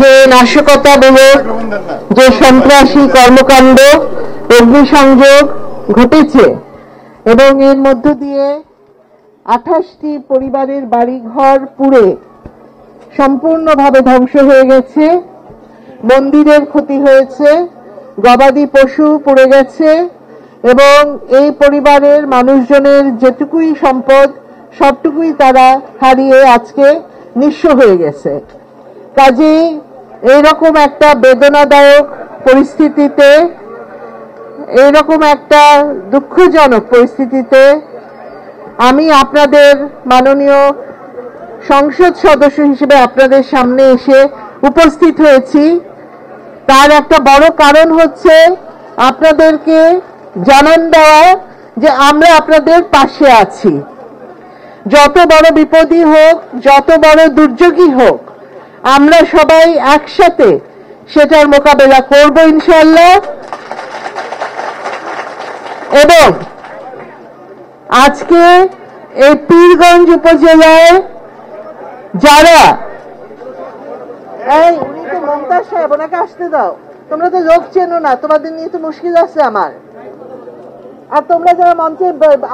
যে নাশকতামূলক যে সন্ত্রাসী কর্মকাণ্ড, অগ্নিসংযোগ ঘটেছে এবং এর মধ্য দিয়ে আঠাশটি পরিবারের বাড়িঘর পুড়ে সম্পূর্ণভাবে ধ্বংস হয়ে গেছে। মন্দিরের ক্ষতি হয়েছে, গবাদি পশু পড়ে গেছে এবং এই পরিবারের মানুষজনের যেটুকুই সম্পদ, সবটুকুই তারা হারিয়ে আজকে নিঃস্ব হয়ে গেছে। কাজেই এইরকম একটা বেদনাদায়ক পরিস্থিতিতে, এইরকম একটা দুঃখজনক পরিস্থিতিতে আমি আপনাদের মাননীয় সংসদ সদস্য হিসেবে আপনাদের সামনে এসে উপস্থিত হয়েছি। তার একটা বড় কারণ হচ্ছে আপনাদেরকে জানান দেওয়া যে আমরা আপনাদের পাশে আছি। যত বড় বিপদই হোক, যত বড় দুর্যোগই হোক আমরা সবাই একসাথে সেটার মোকাবেলা করব ইনশাল্লাহ এবং আজকে এই পীরগঞ্জ উপজেলায় যারা এই, উনি তো মমতাজ সাহেব, ওনাকে আসতে দাও। তোমরা তো লোক চেনো না, তোমাদের নিয়ে তো মুশকিল আছে আমার। আর তোমরা যারা মঞ্চে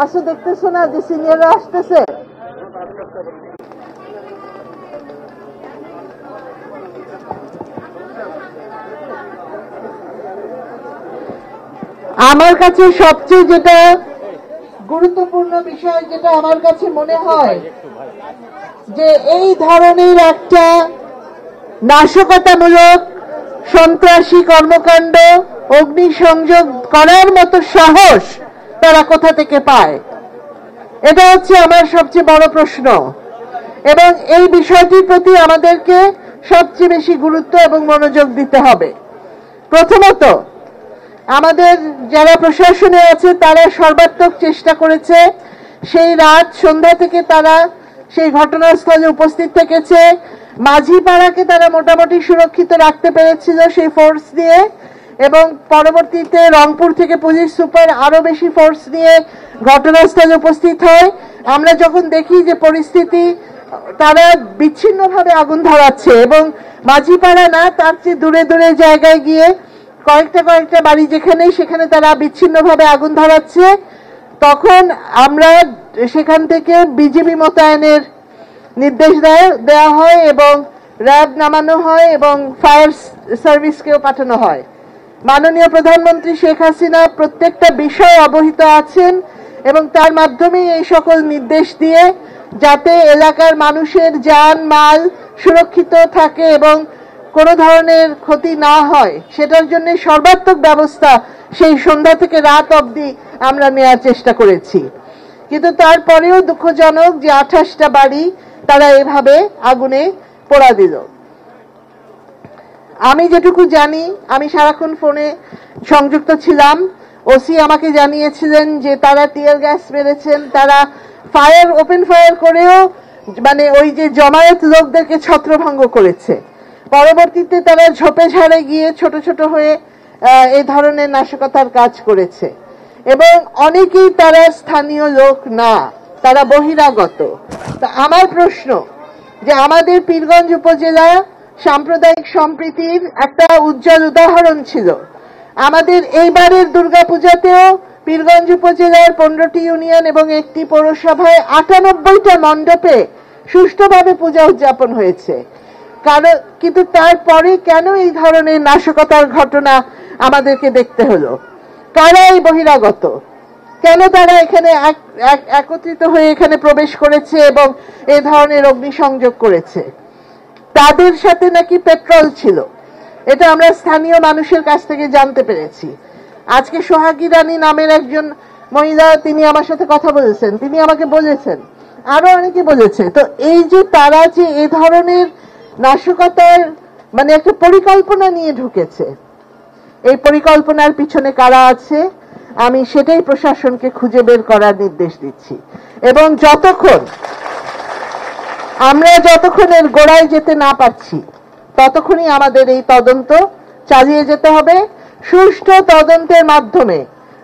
আসো দেখতেছো না যে সিনিয়ররা আসতেছে। আমার কাছে সবচেয়ে যেটা গুরুত্বপূর্ণ বিষয় যেটা আমার কাছে মনে হয়, যে এই ধরনের একটা নাশকতামূলক সন্ত্রাসী কর্মকাণ্ড, অগ্নিসংযোগ করার মতো সাহস তারা কোথা থেকে পায়? এটা হচ্ছে আমার সবচেয়ে বড় প্রশ্ন। এবং এই বিষয়টির প্রতি আমাদেরকে সবচেয়ে বেশি গুরুত্ব এবং মনোযোগ দিতে হবে। প্রথমত আমাদের যারা প্রশাসনে আছে, তারা সর্বাত্মক চেষ্টা করেছে। সেই রাত সন্ধ্যা থেকে তারা সেই ঘটনাস্থলে উপস্থিত থেকেছে। মাঝিপাড়াকে তারা মোটামুটি সুরক্ষিত রাখতে পেরেছিল সেই ফোর্স দিয়ে এবং পরবর্তীতে রংপুর থেকে পুলিশ সুপার আরও বেশি ফোর্স নিয়ে ঘটনাস্থলে উপস্থিত হয়। আমরা যখন দেখি যে পরিস্থিতি, তারা বিচ্ছিন্নভাবে আগুন ধরাচ্ছে এবং মাঝিপাড়া না, তার চেয়ে দূরে দূরে জায়গায় গিয়ে কয়েকটা কয়েকটা বাড়ি যেখানে সেখানে তারা বিচ্ছিন্নভাবে আগুন ধরাচ্ছে, তখন আমরা সেখান থেকে বিজেপি মোতায়েনের নির্দেশ দেয় দেওয়া হয় এবং র্যাব নামানো হয় এবং ফায়ার সার্ভিসকেও পাঠানো হয়। মাননীয় প্রধানমন্ত্রী শেখ হাসিনা প্রত্যেকটা বিষয় অবহিত আছেন এবং তার মাধ্যমেই এই সকল নির্দেশ দিয়ে যাতে এলাকার মানুষের যান, মাল সুরক্ষিত থাকে এবং কোনো ধরনের ক্ষতি না হয়, সেটার জন্য সর্বাত্মক ব্যবস্থা সেই সন্ধ্যা থেকে রাত অবধি আমরা নেওয়ার চেষ্টা করেছি। কিন্তু তারপরেও দুঃখজনক যে আঠাশটা বাড়ি তারা এভাবে আগুনে পোড়া দিল। আমি যেটুকু জানি, আমি সারাক্ষণ ফোনে সংযুক্ত ছিলাম। ওসি আমাকে জানিয়েছিলেন যে তারা টিয়ার গ্যাস মেরেছেন, তারা ফায়ার, ওপেন ফায়ার করেও মানে ওই যে জমায়েত লোকদেরকে ছত্রভঙ্গ করেছে। পরবর্তীতে তারা ঝোপে ঝাড়ে গিয়ে ছোট ছোট হয়ে এ ধরনের নাশকতার কাজ করেছে। এবং অনেকেই তারা স্থানীয় লোক না, তারা বহিরাগত। আমার প্রশ্ন যে আমাদের পীরগঞ্জ উপজেলা সাম্প্রদায়িক সম্প্রীতির একটা উজ্জ্বল উদাহরণ ছিল। আমাদের এইবারের দুর্গাপূজাতেও পীরগঞ্জ উপজেলার পনেরোটি ইউনিয়ন এবং একটি পৌরসভায় আটানব্বইটা মণ্ডপে সুষ্ঠুভাবে পূজা উদযাপন হয়েছে। কারণ কিন্তু তারপরে কেন এই ধরনের নাশকতার ঘটনা আমাদেরকে দেখতে হলো? কারা এই বহিরাগত? কেন তারা এখানে এক- এক- একত্রিত হয়ে এখানে প্রবেশ করেছে এবং এই ধরনের অগ্নিসংযোগ করেছে? তাদের সাথে নাকি পেট্রোল ছিল? এটা আমরা স্থানীয় মানুষের কাছ থেকে জানতে পেরেছি। আজকে সোহাগী রানী নামের একজন মহিলা, তিনি আমার সাথে কথা বলেছেন। তিনি আমাকে বলেছেন, আরও অনেকে বলেছে। তো এই যে তারা যে এ ধরনের নাশকতার মানে একটা পরিকল্পনা নিয়ে ঢুকেছে। এই পরিকল্পনার পিছনে কারা আছে, আমি সেটাই প্রশাসনকে খুঁজে বের করার নির্দেশ দিচ্ছি। এবং যতক্ষণ আমরা যতক্ষণ এর গোড়ায় যেতে না পারছি, ততক্ষণই আমাদের এই তদন্ত চালিয়ে যেতে হবে। সুষ্ঠু তদন্তের মাধ্যমে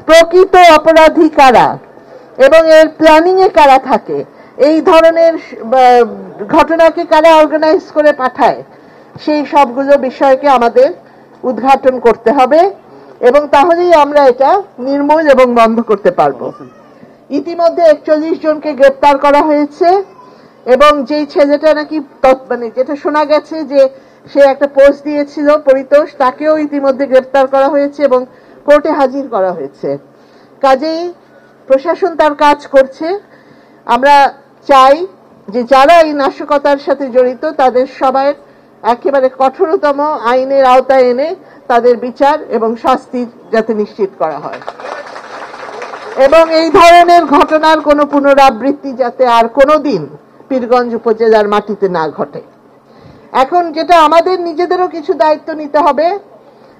প্রকৃত অপরাধী কারা এবং এর প্ল্যানিং এ কারা থাকে এই ধরনের ঘটনাকে কারা অর্গানাইজ করে পাঠায় সেই সবগুলো বিষয়কে আমাদের উদ্ঘাটন করতে হবে এবং তাহলেই আমরা এটা নির্মূল এবং বন্ধ করতে পারব। ইতিমধ্যে একচল্লিশ জনকে গ্রেপ্তার করা হয়েছে এবং যেই ছেলেটা নাকি মানে যেটা শোনা গেছে যে সে একটা পোস্ট দিয়েছিল পরিতোষ তাকেও ইতিমধ্যে গ্রেপ্তার করা হয়েছে এবং কোর্টে হাজির করা হয়েছে। কাজেই প্রশাসন তার কাজ করছে। আমরা চাই যে যারা এই নাশকতার সাথে জড়িত, তাদের সবাই একেবারে কঠোরতম আইনের আওতায় এনে তাদের বিচার এবং শাস্তি যাতে নিশ্চিত করা হয়। এবং এই ধরনের ঘটনার কোনো পুনরাবৃত্তি যাতে আর কোনোদিন পীরগঞ্জ উপজেলার মাটিতে না ঘটে। এখন যেটা আমাদের নিজেদেরও কিছু দায়িত্ব নিতে হবে।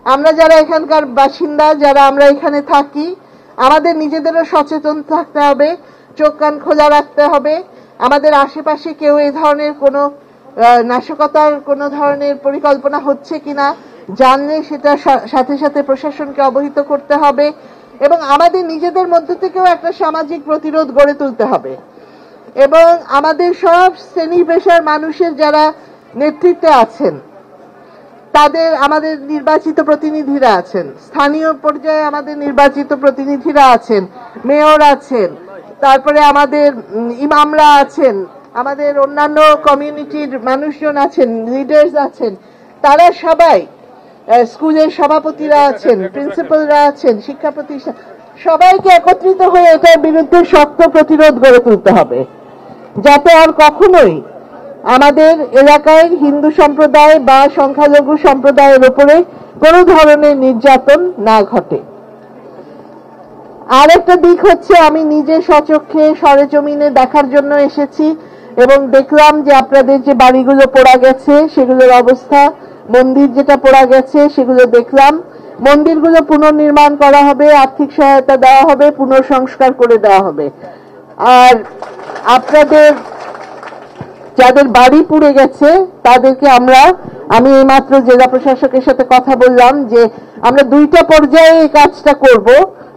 আমরা যারা এখানকার বাসিন্দা, যারা আমরা এখানে থাকি আমাদের নিজেদেরও সচেতন থাকতে হবে, চোখ কান খোলা রাখতে হবে। আমাদের আশেপাশে কেউ এই ধরনের কোনো নাশকতার কোনো ধরনের পরিকল্পনা হচ্ছে কিনা, জানলে সেটা সাথে সাথে প্রশাসনকে অবহিত করতে হবে এবং আমাদের নিজেদের মধ্যে থেকেও একটা সামাজিক প্রতিরোধ গড়ে তুলতে হবে। এবং আমাদের সব শ্রেণি পেশার মানুষের যারা নেতৃত্বে আছেন তাদের আমাদের নির্বাচিত প্রতিনিধিরা আছেন। স্থানীয় পর্যায়ে আমাদের নির্বাচিত প্রতিনিধিরা আছেন, মেয়র আছেন, তারপরে আমাদের ইমামরা আছেন, আমাদের অন্যান্য কমিউনিটির মানুষজন আছেন, লিডার্স আছেন, তারা সবাই স্কুলের সভাপতিরা আছেন, প্রিন্সিপালরা আছেন, শিক্ষা প্রতিষ্ঠান সবাইকে একত্রিত হয়ে এটার বিরুদ্ধে শক্ত প্রতিরোধ গড়ে তুলতে হবে। যাতে আর কখনোই আমাদের এলাকায় হিন্দু সম্প্রদায় বা সংখ্যালঘু সম্প্রদায়ের উপরে কোনো ধরনের নির্যাতন না ঘটে। আর একটা দিক হচ্ছে আমি নিজে সচক্ষে সরেজমিনে দেখার জন্য এসেছি এবং দেখলাম যে আপনাদের যে বাড়িগুলো পোড়া গেছে, সেগুলোর অবস্থা, মন্দির যেটা পোড়া গেছে, সেগুলো দেখলাম। মন্দিরগুলো পুনর্নির্মাণ করা হবে, আর্থিক সহায়তা দেওয়া হবে, পুনঃসংস্কার করে দেওয়া হবে। আর আপনাদের যাদের বাড়ি পুড়ে গেছে, তাদেরকে আমরা, আমি এইমাত্র জেলা প্রশাসকের সাথে কথা বললাম যে আমরা দুইটা পর্যায়ে এই কাজটা করব।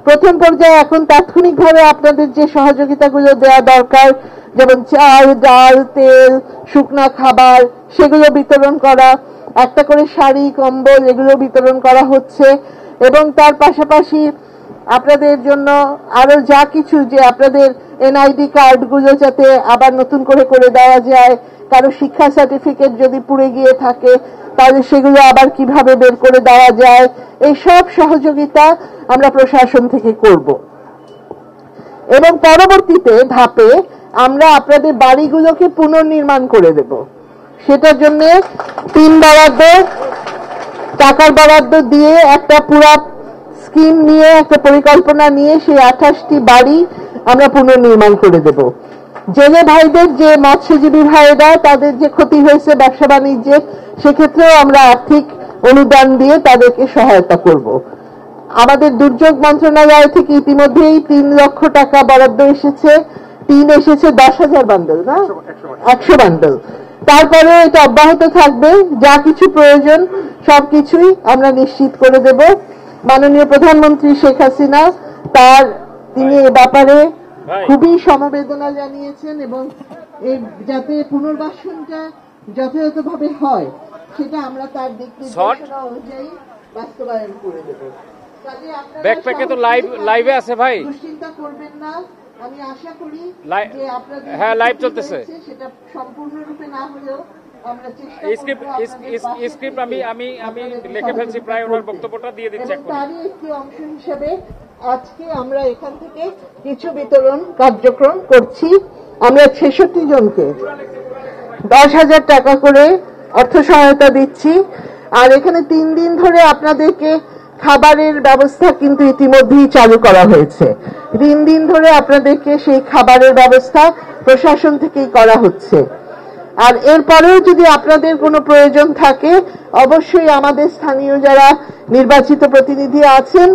প্রথম পর্যায়ে এখন তাৎক্ষণিকভাবে আপনাদের যে সহযোগিতাগুলো দেওয়া দরকার, যেমন চাল, ডাল, তেল, শুকনা খাবার, সেগুলো বিতরণ করা, একটা করে শাড়ি, কম্বল, এগুলো বিতরণ করা হচ্ছে। এবং তার পাশাপাশি আপনাদের জন্য আরও যা কিছু যে আপনাদের এনআইডি কার্ডগুলো যাতে আবার নতুন করে করে দেওয়া যায়, কারও শিক্ষা সার্টিফিকেট যদি পুড়ে গিয়ে থাকে, তাহলে সেগুলো আবার কীভাবে বের করে দেওয়া যায়? এই সব সহযোগিতা আমরা প্রশাসন থেকে করব। এবং পরবর্তীতে ধাপে আমরা আপনাদের বাড়িগুলোকে পুনর্নির্মাণ করে দেব। সেটার জন্য তিন বরাদ্দ, টাকার বরাদ্দ দিয়ে একটা পুরা স্কিম নিয়ে একটা পরিকল্পনা নিয়ে সেই আঠাশটি বাড়ি আমরা পুনর্নির্মাণ করে দেব। জেলে ভাইদের যে মৎস্যজীবী ভাইরা তাদের যে ক্ষতি হয়েছে ব্যবসা বাণিজ্যে সেক্ষেত্রেও আমরা আর্থিক অনুদান দিয়ে তাদেরকে সহায়তা করব। আমাদের দুর্যোগ মন্ত্রণালয় থেকে ইতিমধ্যেই তিন লক্ষ টাকা বরাদ্দ এসেছে। তিন এসেছে দশ হাজার বান্ডেল না? একশো বান্ডেল। তারপরে এটা অব্যাহত থাকবে। যা কিছু প্রয়োজন সবকিছুই আমরা নিশ্চিত করে দেব। মাননীয় প্রধানমন্ত্রী শেখ হাসিনা তার তিনি এ ব্যাপারে খুবই সমবেদনা জানিয়েছেন এবং যাতে পুনর্বাসনটা যথাযথভাবে হয় সেটা আমরা তার দিক নির্দেশনা অনুযায়ী বাস্তবায়ন করে দেব। ব্যাকপ্যাকে তো লাইভ লাইভে আছে ভাই। দুশ্চিন্তা করবেন না। আমি আশা করি যে আপনাদের হ্যাঁ, লাইভ চলতেছে। সেটা সম্পূর্ণরূপে না হলেও স্ক্রিপ্ট আমি আমি আমি লিখে ফেলছি, প্রায় ওনার বক্তব্যটা দিয়ে দিচ্ছি তারই একটি অংশ হিসেবে আজকে আমরা এখান থেকে কিছু বিতরণ কার্যক্রম করছি। আমরা ছেষট্টি জনকে দশ হাজার টাকা করে অর্থ সহায়তা দিচ্ছি। আর এখানে তিন দিন ধরে আপনাদেরকে খাবারের ব্যবস্থা কিন্তু ইতিমধ্যেই চালু করা হয়েছে। তিন দিন ধরে আপনাদেরকে সেই খাবারের ব্যবস্থা প্রশাসন থেকেই করা হচ্ছে। আর এরপরেও যদি আপনাদের কোনো প্রয়োজন থাকে, অবশ্যই আমাদের স্থানীয় যারা নির্বাচিত প্রতিনিধি আছেন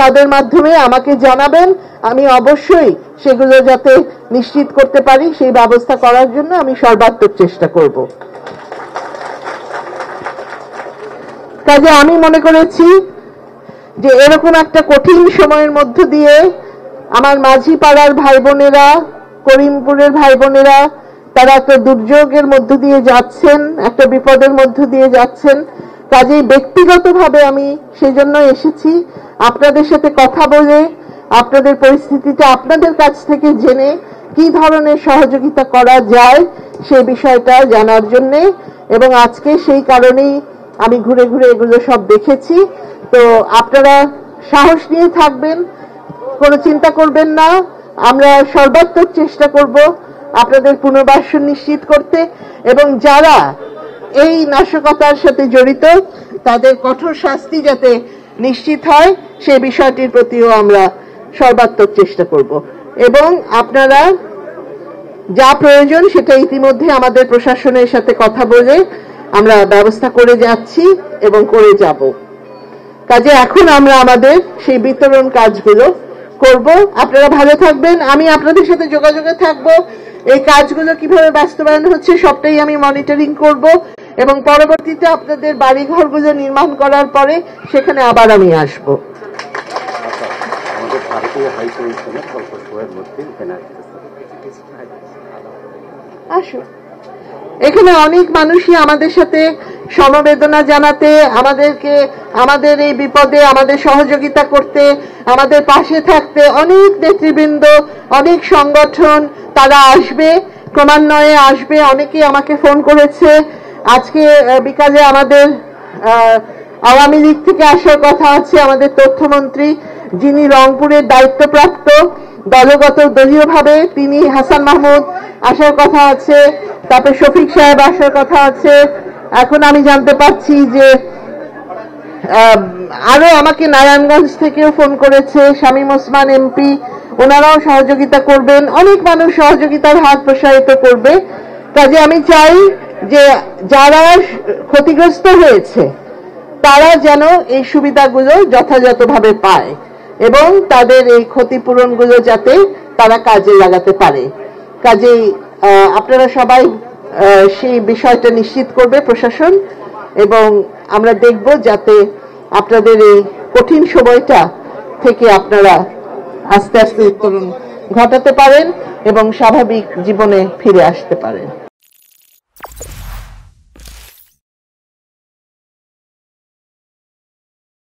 তাদের মাধ্যমে আমাকে জানাবেন। আমি অবশ্যই সেগুলো যাতে নিশ্চিত করতে পারি, সেই ব্যবস্থা করার জন্য আমি সর্বাত্মক চেষ্টা করব। কাজে আমি মনে করেছি যে এরকম একটা কঠিন সময়ের মধ্য দিয়ে আমার মাঝি পাড়ার ভাই বোনেরা করিমপুরের ভাই বোনেরা তারা একটা দুর্যোগের মধ্য দিয়ে যাচ্ছেন, একটা বিপদের মধ্য দিয়ে যাচ্ছেন। কাজেই ব্যক্তিগতভাবে আমি সেই জন্য এসেছি আপনাদের সাথে কথা বলে, আপনাদের পরিস্থিতিটা আপনাদের কাছ থেকে জেনে কি ধরনের সহযোগিতা করা যায় সে বিষয়টা জানার জন্যে। এবং আজকে সেই কারণেই আমি ঘুরে ঘুরে এগুলো সব দেখেছি। তো আপনারা সাহস নিয়ে থাকবেন, কোনো চিন্তা করবেন না। আমরা সর্বাত্মক চেষ্টা করব আপনাদের পুনর্বাসন নিশ্চিত করতে এবং যারা এই নাশকতার সাথে জড়িত, তাদের কঠোর শাস্তি যাতে নিশ্চিত হয়, সে বিষয়টির প্রতিও আমরা সর্বাত্মক চেষ্টা করব। এবং আপনারা যা প্রয়োজন সেটা ইতিমধ্যে আমাদের প্রশাসনের সাথে কথা বলে আমরা ব্যবস্থা করে যাচ্ছি এবং করে যাব। কাজে এখন আমরা আমাদের সেই বিতরণ কাজগুলো করব। আপনারা ভালো থাকবেন। আমি আপনাদের সাথে যোগাযোগে থাকব। এই কাজগুলো কীভাবে বাস্তবায়ন হচ্ছে সবটাই আমি মনিটরিং করব এবং পরবর্তীতে আপনাদের বাড়ি ঘরগুলো নির্মাণ করার পরে সেখানে আবার আমি আসব। আসো এখানে অনেক মানুষই আমাদের সাথে সমবেদনা জানাতে আমাদেরকে আমাদের এই বিপদে আমাদের সহযোগিতা করতে আমাদের পাশে থাকতে অনেক নেতৃবৃন্দ অনেক সংগঠন তারা আসবে, ক্রমান্বয়ে আসবে। অনেকেই আমাকে ফোন করেছে। আজকে বিকালে আমাদের আওয়ামী লীগ থেকে আসার কথা আছে আমাদের তথ্যমন্ত্রী। যিনি রংপুরের দায়িত্বপ্রাপ্ত, দলগত দলীয়ভাবে, তিনি হাসান মাহমুদ, আসার কথা আছে। তারপর শফিক সাহেব আসার কথা আছে। এখন আমি জানতে পারছি যে আরও আমাকে নারায়ণগঞ্জ থেকেও ফোন করেছে। শামীম ওসমান এমপি ওনারাও সহযোগিতা করবেন, অনেক মানুষ সহযোগিতার হাত প্রসারিত করবে। কাজে আমি চাই যে যারা ক্ষতিগ্রস্ত হয়েছে, তারা যেন এই সুবিধাগুলো যথাযথভাবে পায় এবং তাদের এই ক্ষতিপূরণগুলো যাতে তারা কাজে লাগাতে পারে। কাজেই আপনারা সবাই সেই বিষয়টা নিশ্চিত করবে প্রশাসন এবং আমরা দেখব যাতে আপনাদের এই কঠিন সময়টা থেকে আপনারা আস্তে আস্তে উত্তরণ ঘটাতে পারেন এবং স্বাভাবিক জীবনে ফিরে আসতে পারেন।